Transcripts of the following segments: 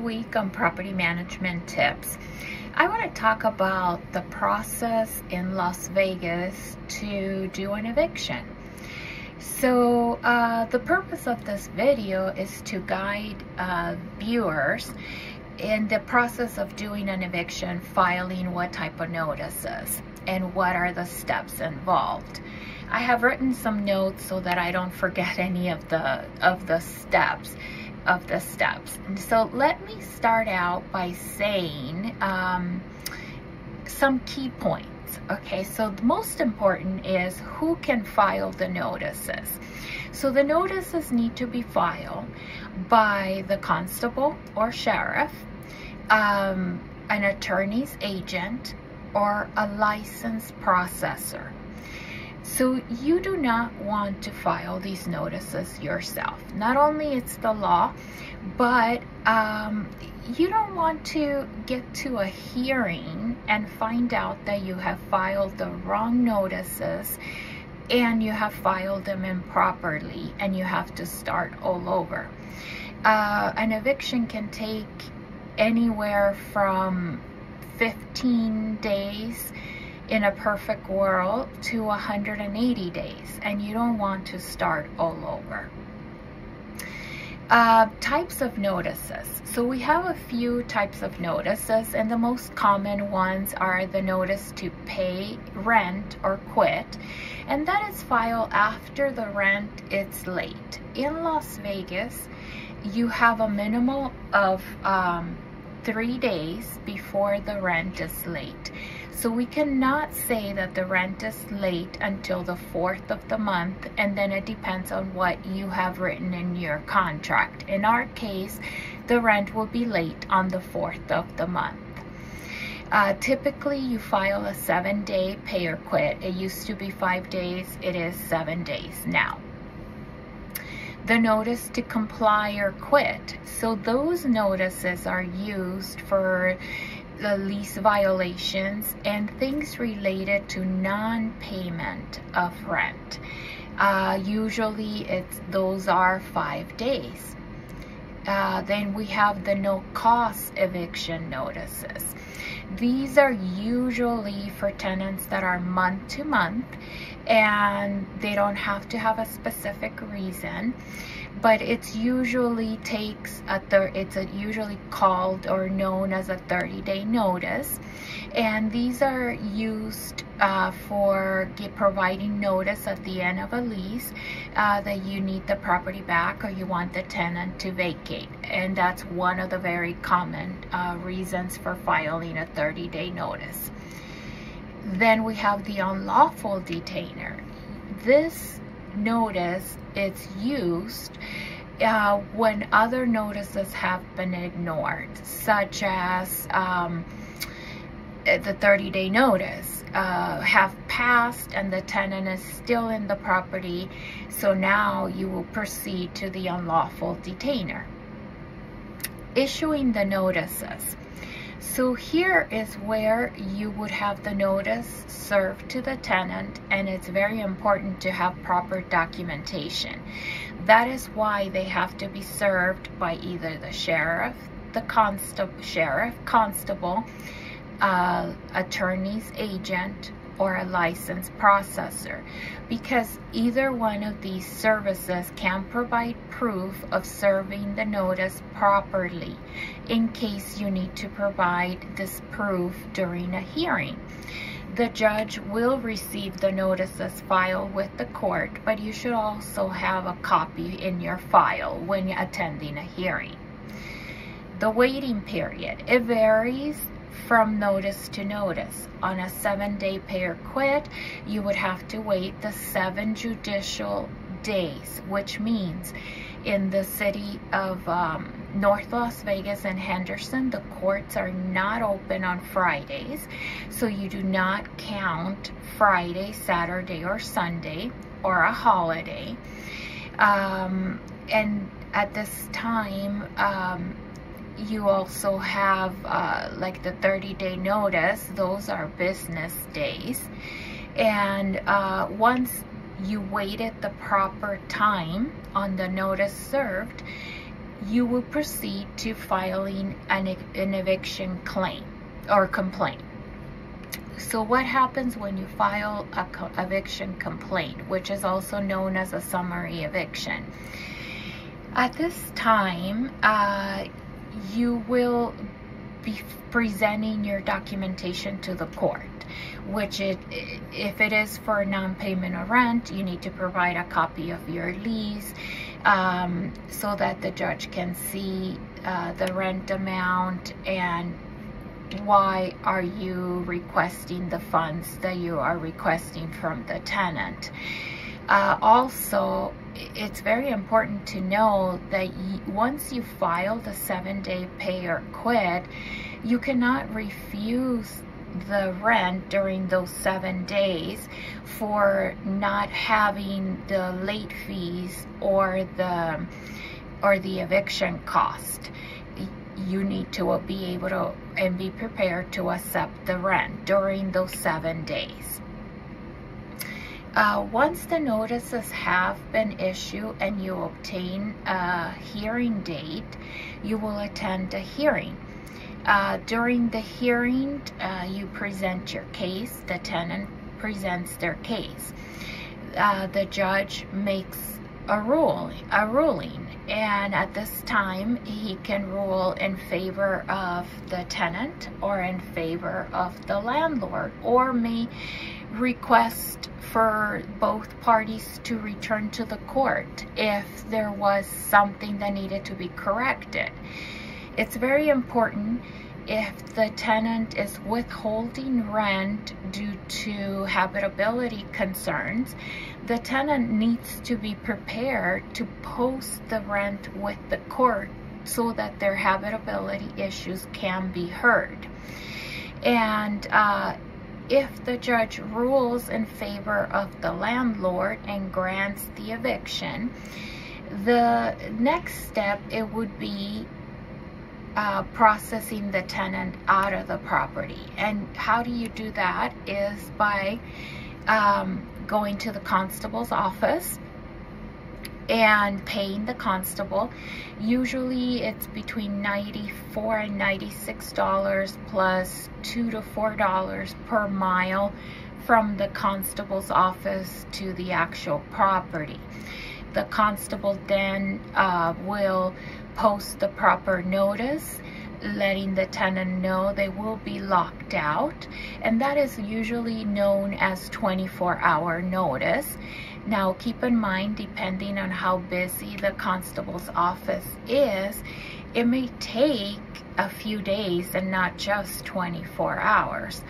week on property management tips, I want to talk about the process in Las Vegas to do an eviction. So uh, the purpose of this video is to guide uh, viewers in the process of doing an eviction, filing what type of notices and what are the steps involved. I have written some notes so that I don't forget any of the of the steps of the steps. And so let me start out by saying um, some key points. Okay, so the most important is who can file the notices. So the notices need to be filed by the constable or sheriff, um, an attorney's agent, or a licensed processor. So you do not want to file these notices yourself. Not only it's the law, but um, you don't want to get to a hearing and find out that you have filed the wrong notices and you have filed them improperly and you have to start all over. Uh, an eviction can take anywhere from 15 days in a perfect world to 180 days and you don't want to start all over. Uh, types of notices. So we have a few types of notices and the most common ones are the notice to pay rent or quit and that is filed after the rent is late. In Las Vegas, you have a minimum of um, three days before the rent is late. So we cannot say that the rent is late until the fourth of the month and then it depends on what you have written in your contract. In our case, the rent will be late on the fourth of the month. Uh, typically, you file a seven day pay or quit. It used to be five days, it is seven days now the notice to comply or quit. So those notices are used for lease violations and things related to non-payment of rent. Uh, usually it's those are five days. Uh, then we have the no cost eviction notices. These are usually for tenants that are month to month and they don't have to have a specific reason but it's usually takes a third it's a usually called or known as a 30 day notice. And these are used uh, for providing notice at the end of a lease uh, that you need the property back or you want the tenant to vacate. And that's one of the very common uh, reasons for filing a 30 day notice. Then we have the unlawful detainer. This notice it's used uh, when other notices have been ignored, such as um, the 30 day notice uh, have passed and the tenant is still in the property. So now you will proceed to the unlawful detainer. Issuing the notices. So here is where you would have the notice served to the tenant and it's very important to have proper documentation. That is why they have to be served by either the sheriff, the constable, sheriff, constable, uh, attorney's agent, or a licensed processor because either one of these services can provide proof of serving the notice properly in case you need to provide this proof during a hearing. The judge will receive the notices filed with the court, but you should also have a copy in your file when attending a hearing. The waiting period, it varies from notice to notice. On a seven day pay or quit, you would have to wait the seven judicial days, which means in the city of um, North Las Vegas and Henderson, the courts are not open on Fridays, so you do not count Friday, Saturday, or Sunday, or a holiday. Um, and at this time, um, you also have uh, like the 30 day notice those are business days and uh, once you waited the proper time on the notice served you will proceed to filing an, an eviction claim or complaint. So what happens when you file a co eviction complaint, which is also known as a summary eviction? At this time, uh, you will be presenting your documentation to the court which it, if it is for non-payment of rent, you need to provide a copy of your lease um, so that the judge can see uh, the rent amount and why are you requesting the funds that you are requesting from the tenant. Uh, also, it's very important to know that once you file the seven day pay or quit, you cannot refuse the rent during those seven days for not having the late fees or the or the eviction cost. You need to be able to and be prepared to accept the rent during those seven days uh, once the notices have been issued and you obtain a hearing date, you will attend a hearing. Uh, during the hearing, uh, you present your case, the tenant presents their case. Uh, the judge makes a rule, a ruling, and at this time he can rule in favor of the tenant or in favor of the landlord or may request for both parties to return to the court if there was something that needed to be corrected. It's very important if the tenant is withholding rent due to habitability concerns, the tenant needs to be prepared to post the rent with the court so that their habitability issues can be heard. And uh, if the judge rules in favor of the landlord and grants the eviction, the next step it would be uh, processing the tenant out of the property. And how do you do that is by um, going to the constable's office and paying the constable. Usually it's between 94 and 96 dollars plus 2 to 4 dollars per mile from the constable's office to the actual property. The constable then uh, will post the proper notice letting the tenant know they will be locked out and that is usually known as 24 hour notice now keep in mind, depending on how busy the constable's office is, it may take a few days and not just 24 hours.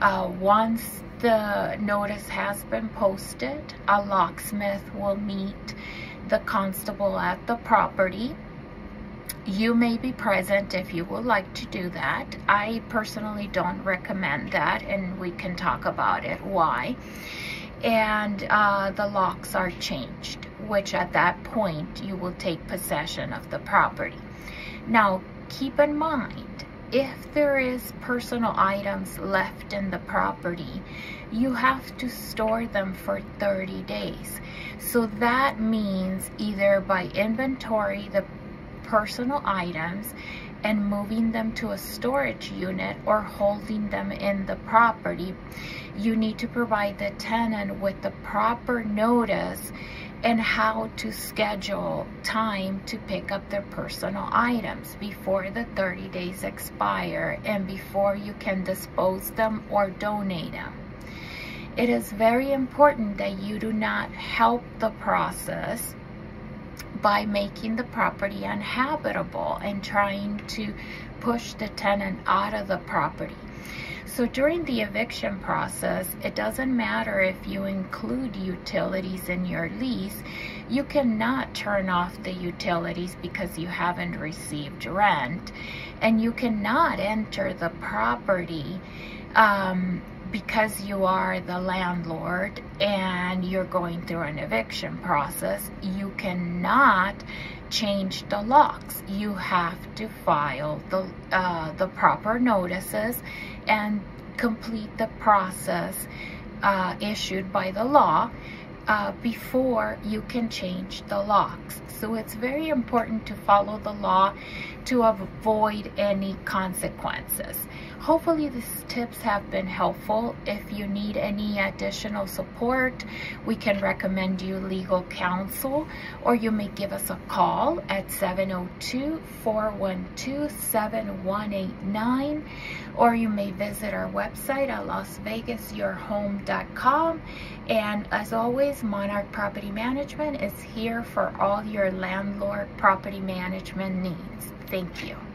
Uh, once the notice has been posted, a locksmith will meet the constable at the property. You may be present if you would like to do that. I personally don't recommend that and we can talk about it. Why? And uh, the locks are changed, which at that point you will take possession of the property. Now, keep in mind, if there is personal items left in the property, you have to store them for 30 days. So that means either by inventory the personal items and moving them to a storage unit or holding them in the property, you need to provide the tenant with the proper notice and how to schedule time to pick up their personal items before the 30 days expire and before you can dispose them or donate them. It is very important that you do not help the process by making the property uninhabitable and trying to push the tenant out of the property. So during the eviction process, it doesn't matter if you include utilities in your lease, you cannot turn off the utilities because you haven't received rent, and you cannot enter the property um, because you are the landlord and you're going through an eviction process, you cannot change the locks. You have to file the, uh, the proper notices and complete the process uh, issued by the law uh, before you can change the locks. So it's very important to follow the law to avoid any consequences. Hopefully these tips have been helpful. If you need any additional support, we can recommend you legal counsel or you may give us a call at 702-412-7189 or you may visit our website at lasvegasyourhome.com and as always, Monarch Property Management is here for all your landlord property management needs. Thank you.